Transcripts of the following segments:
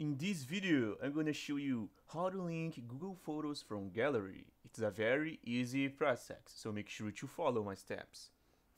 In this video, I'm gonna show you how to link Google Photos from Gallery. It's a very easy process, so make sure to follow my steps.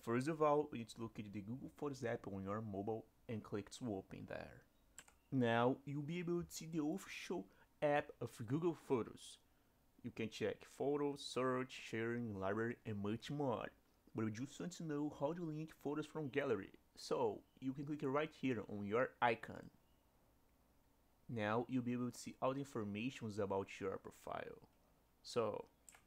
First of all, you need to locate the Google Photos app on your mobile and click to open there. Now, you'll be able to see the official app of Google Photos. You can check photos, search, sharing, library, and much more. But you just want to know how to link photos from gallery. So, you can click right here on your icon. Now you'll be able to see all the information about your profile. So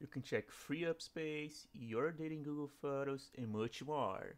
you can check free up space, your data in Google Photos, and much more.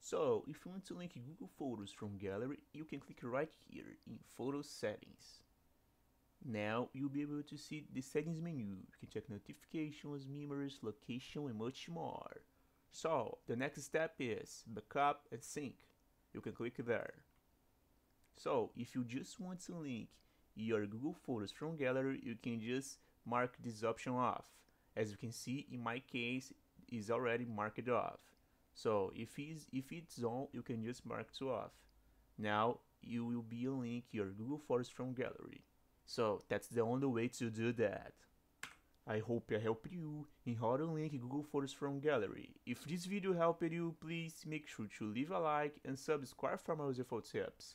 So if you want to link Google Photos from gallery, you can click right here in Photo Settings. Now you'll be able to see the settings menu. You can check notifications, memories, location, and much more. So the next step is backup and sync. You can click there. So if you just want to link your Google Photos from gallery, you can just mark this option off. As you can see, in my case, is already marked off. So if it's, if it's on, you can just mark it off. Now you will be a link your Google Photos from gallery. So that's the only way to do that. I hope I helped you in how to link Google Photos from gallery. If this video helped you, please make sure to leave a like and subscribe for more useful tips.